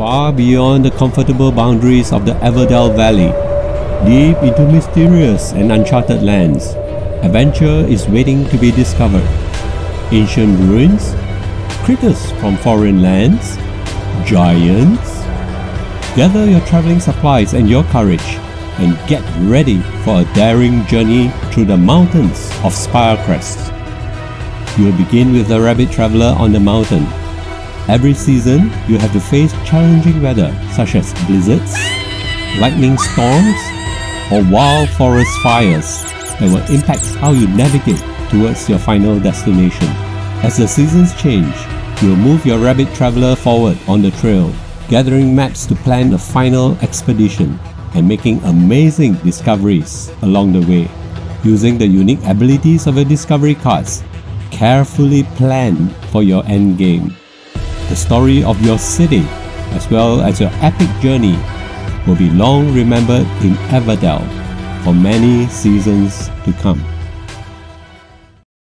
Far beyond the comfortable boundaries of the Everdell Valley, deep into mysterious and uncharted lands, adventure is waiting to be discovered. Ancient ruins, critters from foreign lands, giants. Gather your traveling supplies and your courage and get ready for a daring journey through the mountains of Spirecrest. You will begin with the rabbit traveler on the mountain. Every season, you have to face challenging weather such as blizzards, lightning storms, or wild forest fires that will impact how you navigate towards your final destination. As the seasons change, you'll move your rabbit traveler forward on the trail, gathering maps to plan a final expedition and making amazing discoveries along the way. Using the unique abilities of your discovery cards, carefully plan for your end game. The story of your city, as well as your epic journey, will be long remembered in Everdell for many seasons to come.